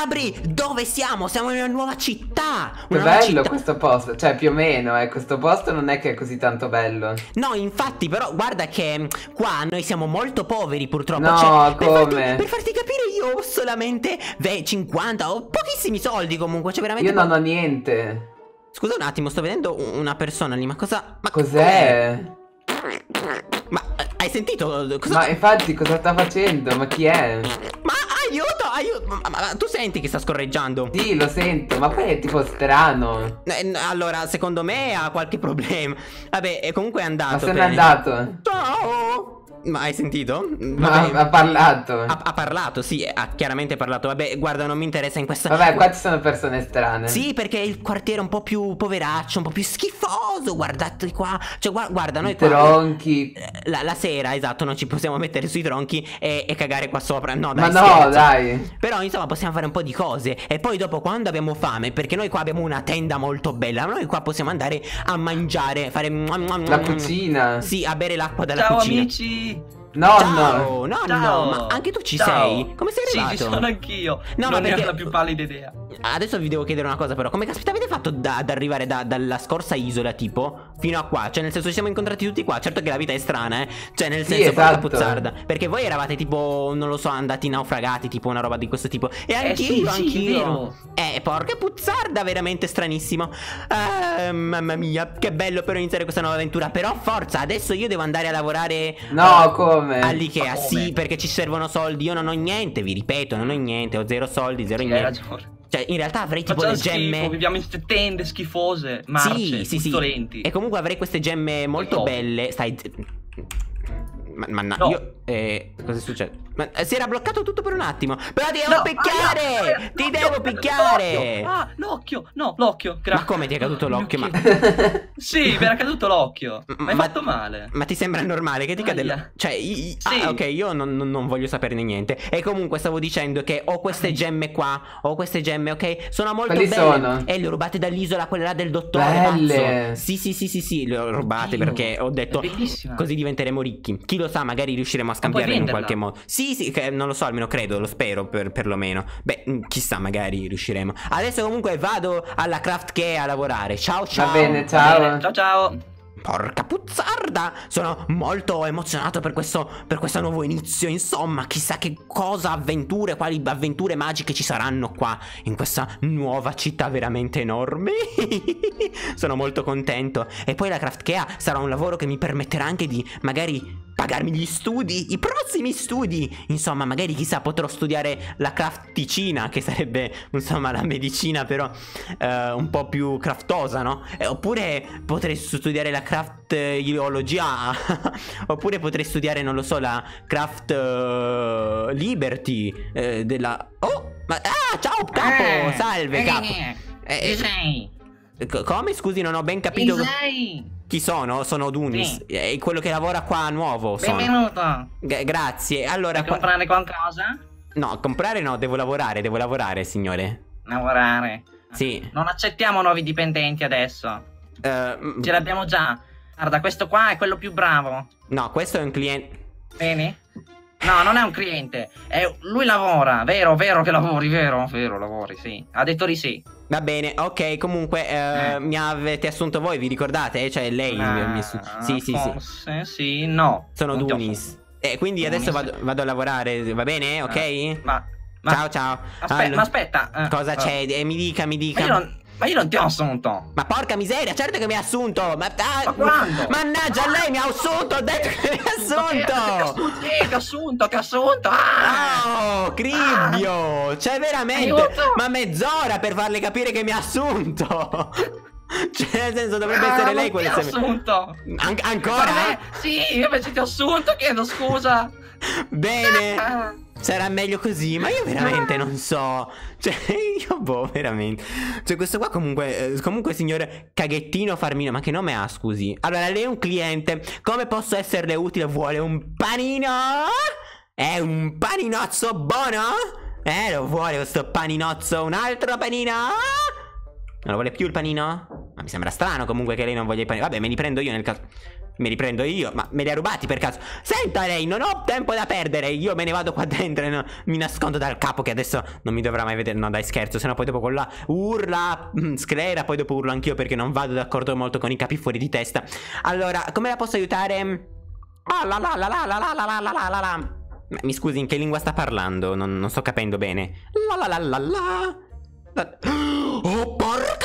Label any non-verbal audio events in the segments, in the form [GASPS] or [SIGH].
Gabri, dove siamo? Siamo in una nuova città. Che Una bello città. questo posto, cioè più o meno, eh, questo posto non è che è così tanto bello. No, infatti, però guarda che mm, qua noi siamo molto poveri purtroppo. No, Cioè, per farti- come? Per farti, capire io ho solamente ve- 50 o pochissimi soldi comunque, cioè veramente Io non ho niente. Scusa un attimo, sto vedendo una persona lì, ma cosa ma Cos'è? Ma eh, hai sentito cosa Ma infatti cosa sta facendo? Ma chi è? Ma aiuto, aiuto. Ma, ma- ma tu senti che sta scorreggiando? Sì, lo sento, ma poi è tipo strano. Eh, allora, secondo me ha qualche problema. Vabbè, e comunque è andato. Ma se n'è andato? Ciao! Ma hai sentito? Ma ha parlato. Ha, ha parlato, sì, ha chiaramente parlato. Vabbè, guarda, non mi interessa in questa. Vabbè, qua ci sono persone strane. Sì, perché il quartiere è un po' più poveraccio, un po' più schifoso. Guardate qua. Cioè, gua- guarda, noi I qua. tronchi. eh, La, la sera, esatto, non ci possiamo mettere sui tronchi e, e cagare qua sopra. No, Ma dai, no, scherzo. dai. Però insomma possiamo fare un po' di cose E poi dopo quando abbiamo fame Perché noi qua abbiamo una tenda molto bella Noi qua possiamo andare a mangiare Fare La cucina. Sì, a bere l'acqua dalla Ciao cucina amici! Nonno. Ciao, nonno Ciao. Ma anche tu ci Ciao. sei? Come sei arrivato? Sì, ci sono anch'io. No, ma non ne perché- ho la più pallida idea. Adesso vi devo chiedere una cosa però Come caspita avete fatto da- ad arrivare da- dalla scorsa isola tipo Fino a qua Cioè nel senso ci siamo incontrati tutti qua Certo che la vita è strana eh Cioè nel Sì, senso porca esatto. puzzarda Perché voi eravate tipo Non lo so andati naufragati Tipo una roba di questo tipo E anch'io Eh, sì, sì, anch'io vero. Eh porca puzzarda Veramente stranissimo Eh, Mamma mia Che bello però iniziare questa nuova avventura Però forza Adesso io devo andare a lavorare No, eh, come? All'Ikea? Sì perché ci servono soldi Io non ho niente Vi ripeto Non ho niente Ho zero soldi Zero Hai niente ragione. Cioè in realtà avrei tipo Facciamo le gemme schifo, viviamo in ste tende schifose, marce, sì, sì, sì. E comunque avrei queste gemme molto belle. Stai. Ma, ma No. io. Eh, cosa è successo? Ma eh, si era bloccato tutto per un attimo. Però ti devo No, picchiare! aia, aia, ti devo picchiare! l'occhio. Ah, l'occhio! No, l'occhio, Ma grazie. come ti è caduto l'occhio? Ma, [LAUGHS] Sì, mi era caduto l'occhio. Mi hai Ma- fatto male. ma ti sembra normale che ti cade l'occhio? Cioè, i- i- Sì. ah, ok, io non, non- non voglio saperne niente. E comunque stavo dicendo che ho queste gemme qua. Ho queste gemme, ok? Sono molto Quali belle. sono? E le ho rubate dall'isola, quella là del dottore. Belle. pazzo. Sì, sì, sì, sì, sì, le ho rubate Oddio, perché ho detto. Così diventeremo ricchi. Chi lo sa, magari riusciremo a puoi scambiarle in qualche modo. Sì, sì, che non lo so, almeno credo, lo spero per, perlomeno. Beh, mm, chissà, magari riusciremo. Adesso comunque vado alla craft che a lavorare. Ciao, ciao. Va bene, Va ciao. bene, Ciao ciao. Porca puzzarda! Sono molto emozionato per questo, per questo nuovo inizio. Insomma, chissà che cosa, avventure, quali avventure magiche ci saranno qua in questa nuova città veramente enorme. [LAUGHS] Sono molto contento. E poi la Craftkea sarà un lavoro che mi permetterà anche di magari pagarmi gli studi, i prossimi studi. Insomma, magari chissà potrò studiare la crafticina, che sarebbe insomma la medicina però eh, un po' più craftosa, no? Eh, oppure potrei studiare la craftiologia, [LAUGHS] oppure potrei studiare, non lo so, la craft eh, liberty eh, della... Oh, ma... Ah, ciao capo, Eh, salve eh, capo. eh, Eh, sei? Co- come? Scusi, non ho ben Chi capito sei? chi sono. Sono Dunis, Sì. è quello che lavora qua nuovo. Sono. Benvenuto. G- grazie. Allora, Vuoi comprare qualcosa? no, comprare no, devo lavorare, devo lavorare, signore. Lavorare. Sì. Non accettiamo nuovi dipendenti adesso. Mm, Ce l'abbiamo già. Guarda, questo qua è quello più bravo. no, questo è un cliente. Bene? No, non è un cliente. È... Lui lavora. Vero, vero che lavori, vero? Vero, lavori, sì. Ha detto di sì. Va bene, ok, comunque eh, Eh. mi avete assunto voi, vi ricordate? Cioè lei mi ha Ah, messo- Sì, sì, sì. forse sì, no. Sono Non Dunis. E quindi Dunis. adesso vado, vado a lavorare, va bene? Ok? assunto. Ma... ma... Ciao, ciao. Aspe- Allora, Ma aspetta. eh, Cosa eh, c'è? Eh, mi dica, mi Ma dica. io, non... ma io non ti ho assunto. Ma porca miseria, certo che mi ha assunto! Ma, ah, Ma quando? Mannaggia, lei mi ha assunto! Ho detto che mi ha assunto! Sì, ti ho assunto, ti ho assunto. Ah! Oh, cribbio! Cioè, veramente! Aiuto! Ma mezz'ora per farle capire che mi ha assunto! [LAUGHS] Cioè, nel senso, dovrebbe Ah, essere lei quella ho se- assunto. An- Ma ancora? me- Sì, io invece ti ho assunto, chiedo scusa. Bene! [LAUGHS] Sarà meglio così, ma io veramente non so. Cioè, [LAUGHS] io boh, veramente. Cioè, questo qua comunque, eh, comunque signor Caghettino Farmino, ma che nome ha, scusi? Allora, lei è un cliente, come posso esserle utile? Vuole un panino? È un paninozzo buono? Eh, lo vuole questo paninozzo? Un altro panino? Non lo vuole più il panino? Ma mi sembra strano comunque che lei non voglia i panini. Vabbè, me li prendo io nel caso. Me li prendo io, ma me li ha rubati per caso. Senta lei, non ho tempo da perdere. Io me ne vado qua dentro e no- mi nascondo dal capo che adesso non mi dovrà mai vedere. No, dai, scherzo. Sennò poi dopo con la urla, mm, sclera, poi dopo urlo anch'io perché non vado d'accordo molto con i capi fuori di testa. Allora, come la posso aiutare? Ah, la la la la la la la la la la la Mi scusi, in che lingua sta parlando? Non, non sto capendo bene. La la la la. La- Oh, porca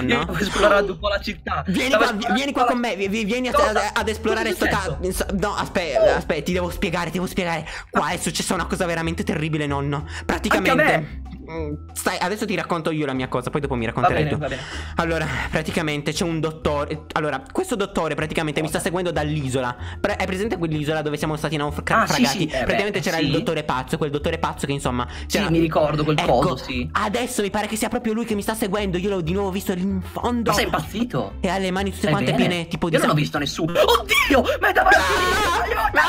Nonno? Ho esplorato un po' la città. Vieni qua, vieni qua con me, vi- vi- vieni a- ad, ad esplorare sto caso. No, aspetta, aspetta, ti devo spiegare, ti devo spiegare. Qua è successa una cosa veramente terribile, nonno. Praticamente. Mm, Stai, adesso ti racconto io la mia cosa, poi dopo mi Va racconterai bene, tu. va bene. Allora, praticamente c'è un dottore. Allora, questo dottore praticamente mi sta seguendo dall'isola. Pre- è presente quell'isola dove siamo stati naufragati? Ah, sì, sì, eh, beh, praticamente c'era sì. il dottore pazzo, quel dottore pazzo che insomma. Sì, c'era- mi ricordo quel Ecco, coso, sì. Adesso mi pare che sia proprio lui che mi sta seguendo. Io l'ho di nuovo visto lì in fondo. Ma sei impazzito? E ha le mani tutte quante bene? piene tipo di Io non ho visto nessuno. Oddio! Ma è davanti a me! Aiuto! Ah!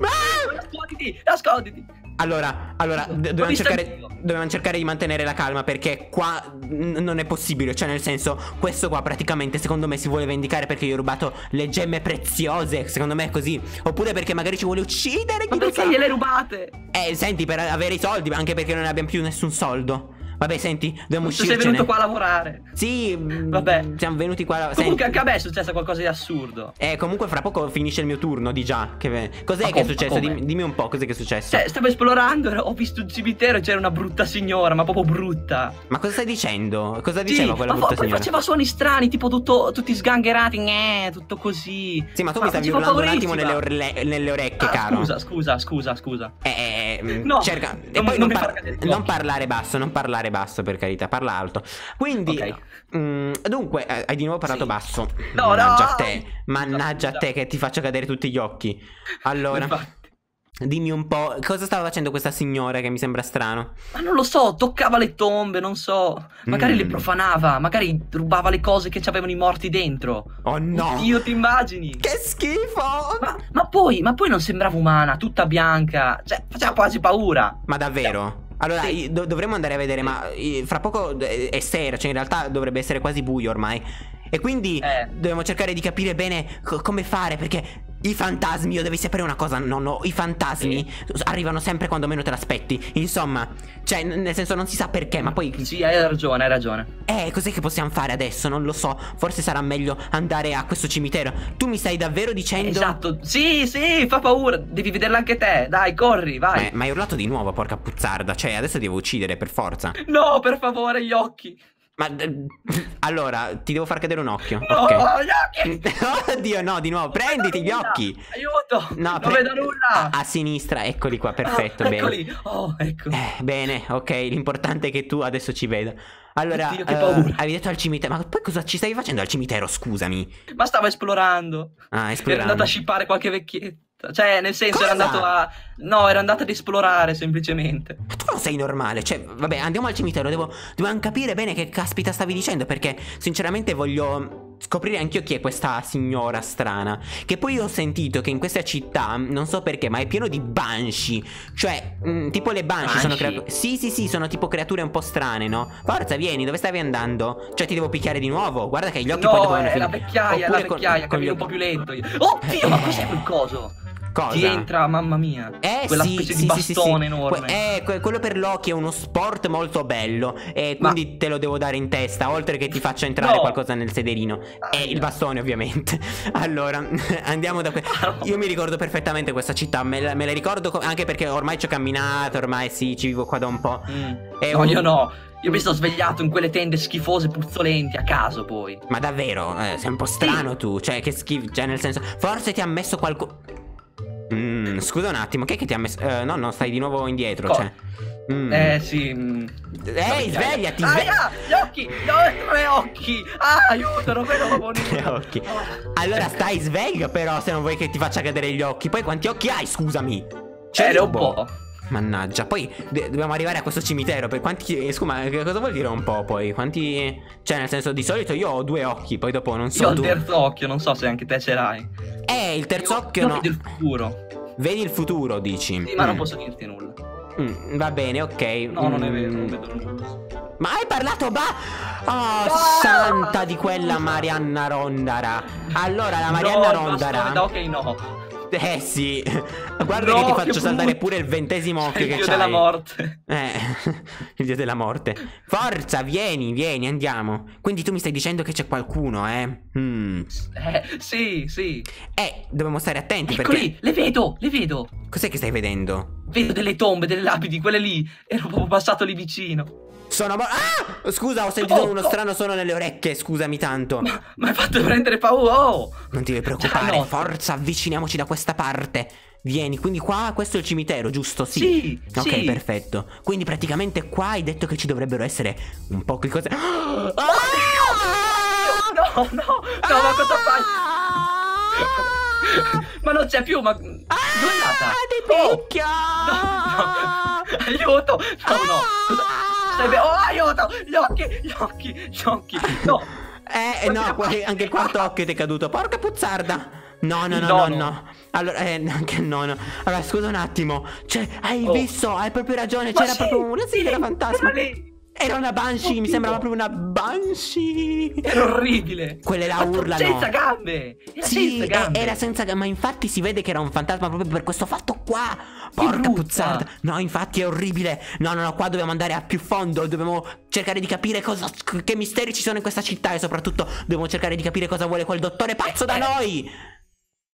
Ah! Nasconditi! Nasconditi! Allora, allora, d- L'ho dobbiamo cercare, dobbiamo cercare di mantenere la calma perché qua n- non è possibile. Cioè, nel senso, questo qua praticamente secondo me si vuole vendicare perché io ho rubato le gemme preziose. Secondo me è così. Oppure perché magari ci vuole uccidere. Ma perché gliele rubate? Eh, senti, per avere i soldi, anche perché non abbiamo più nessun soldo. Vabbè, senti, dobbiamo Tu sei venuto qua a lavorare. Sì, mm, Vabbè. Siamo venuti qua. Comunque senti. anche a me è successo qualcosa di assurdo. Eh, comunque fra poco finisce il mio turno di già. Che... Cos'è Ma che è come? successo? Ma? Dimmi, dimmi un po', cos'è che è successo? Cioè, stavo esplorando, ho visto un cimitero e c'era una brutta signora, ma proprio brutta. Ma cosa stai dicendo? Cosa Sì, diceva quella ma brutta poi signora? faceva suoni strani, tipo tutto, tutti sgangherati, eh, tutto così. Sì, ma tu mi stavi urlando un attimo nelle, orle- nelle orecchie, Ah, caro. Scusa, scusa, scusa, scusa. Eh, eh, eh, No, cerca. non- e poi non non, mi par- non parlare basso, non parlare basso, per carità, parla alto. Quindi, Ok. mm, dunque, eh, hai di nuovo parlato Sì. basso. No, Mannaggia no. a te, mannaggia a No, te che ti faccio cadere tutti gli occhi. Allora, Infatti. dimmi un po', cosa stava facendo questa signora che mi sembra strano? Ma non lo so, toccava le tombe, non so. Magari Mm. le profanava, magari rubava le cose che c'avevano i morti dentro. Oh no! Dio, ti immagini? Che schifo! Ma, ma poi, ma poi non sembrava umana, tutta bianca. Cioè, faceva quasi paura. Ma davvero? Allora, Sì. do- dovremmo andare a vedere, ma fra poco eh, è sera, cioè in realtà dovrebbe essere quasi buio ormai. E quindi Eh. dobbiamo cercare di capire bene co- come fare, perché i fantasmi, io devi sapere una cosa, nonno, i fantasmi arrivano sempre quando meno te l'aspetti. Insomma, cioè, nel senso non si sa perché, ma poi... Sì, hai ragione, hai ragione. Eh, cos'è che possiamo fare adesso? Non lo so, forse sarà meglio andare a questo cimitero. Tu mi stai davvero dicendo... Esatto. Sì, sì, fa paura. Devi vederla anche te. Dai, corri, vai. Ma, ma hai urlato di nuovo, porca puzzarda. Cioè, adesso devo uccidere per forza. No, per favore, gli occhi. Ma [LAUGHS] allora, ti devo far cadere un occhio. No, ok. gli occhi. [LAUGHS] Oddio, no, di nuovo, prenditi gli Nulla. occhi. Aiuto. No, non vedo nulla. A, a sinistra, eccoli qua, perfetto, Ah, bene. Eccoli. Oh, ecco. Eh, bene, ok, l'importante è che tu adesso ci veda. Allora, Oddio, che eh, hai detto al cimitero, ma poi cosa ci stai facendo al cimitero, scusami? Ma stavo esplorando. Ah, Ero esplorando. andato a scippare qualche vecchietta. Cioè, nel senso, Cosa? ero andato a. No, ero andato ad esplorare semplicemente. Ma tu non sei normale, cioè, vabbè, andiamo al cimitero, devo, dobbiamo capire bene che caspita stavi dicendo, perché sinceramente voglio scoprire anch'io chi è questa signora strana. Che poi ho sentito che in questa città, non so perché, ma è pieno di banshee. Cioè, mh, tipo le banshee, sono Banshee? creature... Sì, sì, sì, sono tipo creature un po' strane, no? Forza, vieni, dove stavi andando? Cioè, ti devo picchiare di nuovo, guarda che gli occhi poi No, dovevano è la finire. vecchiaia, Oppure la vecchiaia, con cammino un po' più lento. io. Oddio, ma cos'è [LAUGHS] quel coso? Cosa? Ti entra, mamma mia. Eh Quella sì, specie sì, di sì, sì, bastone sì. enorme. Que- eh, que- quello per l'occhio è uno sport molto bello e Ma- quindi te lo devo dare in testa, oltre che ti faccio entrare No. qualcosa nel sederino. E il bastone ovviamente. [LAUGHS] Allora, [LAUGHS] andiamo da qui. Ah. Io mi ricordo perfettamente questa città, me la, me la ricordo co- anche perché ormai ci ho camminato, ormai sì, ci vivo qua da un po'. Mm. No, un- io no. Io mi sono svegliato in quelle tende schifose, puzzolenti, a caso poi. Ma davvero, eh, sei un po' strano tu, cioè che schifo, cioè nel senso, forse ti ha messo qualcosa... Mm, scusa un attimo, che è che ti ha messo... eh, no, no, stai di nuovo indietro, Co- cioè... Mm. Eh, sì. mm. Ehi, svegliati, Ah, sve- ah, gli occhi! Ho- tre occhi! Ah, aiuto, non vedo proprio Tre nulla. occhi. Allora stai sveglio però se non vuoi che ti faccia cadere gli occhi. Ppoi quanti occhi hai, scusami? Ce n'è un po'. Mannaggia. Poi de- dobbiamo arrivare a questo cimitero. Per quanti. eh, Scusa, che cosa vuol dire un po' poi? Quanti. Cioè, nel senso, di solito io ho due occhi, poi dopo non so. Io ho il terzo occhio, non so se anche te ce l'hai. Eh, il terzo Io- occhio io no. vedo il futuro. Vedi il futuro, dici. Sì, ma non Mm. posso dirti nulla. Mm, va bene, ok. No, non è Mm. vero, non vedo nulla. Ma hai parlato ba... Oh, No! santa di quella Marianna Rondara. Allora, la Marianna no, Rondara... Ok, no. Eh sì. [LAUGHS] Guarda No, che ti che faccio saltare brutto. pure il ventesimo occhio il che dio c'hai. della morte. Eh, [LAUGHS] il dio della morte. Forza, vieni, vieni, andiamo. Quindi tu mi stai dicendo che c'è qualcuno, eh? Mm. Eh, sì, sì. Eh, dobbiamo stare attenti perché... Eccoli, le vedo, le vedo. Cos'è che stai vedendo? Vedo delle tombe, delle lapidi, quelle lì. Ero proprio passato lì vicino. Sono... mo- ah! Scusa, ho sentito Oh, uno oh. strano suono nelle orecchie, scusami tanto. Ma hai fatto prendere paura. Oh. Non ti devi preoccupare, no. forza, avviciniamoci da questa parte. Vieni, quindi qua, questo è il cimitero, giusto? Sì. Sì, Ok, sì. perfetto. Quindi praticamente qua hai detto che ci dovrebbero essere un po' di cose. [GASPS] Ah! No, no, no, ma cosa fai? [LAUGHS] Ma non c'è più, ma... Dove è andata? Ah, ti Oh, picchia! no, no. Aiuto! No, no. Cosa... Stai be- Oh, aiuto! Gli occhi, gli occhi, gli occhi. No. Eh, no, que- anche il quarto occhio ti è caduto. Porca puzzarda! No, no, no, no, No, no. no. Allora, eh, anche no, no. Allora, scusa un attimo. Cioè, hai Oh. visto? Hai proprio ragione. C'era sì, proprio una sì, era fantasma. Era lì. Era una Banshee, mi Oddio. sembrava proprio una Banshee. Era orribile. Quelle là Ma urlano. Senza gambe. Era Sì, senza gambe. era senza gambe, ma infatti si vede che era un fantasma proprio per questo fatto qua. Porca puzzarda. No, infatti è orribile. No, no, no, qua dobbiamo andare a più fondo. Dobbiamo cercare di capire cosa, che misteri ci sono in questa città. E soprattutto dobbiamo cercare di capire cosa vuole quel dottore pazzo da Eh, eh. noi.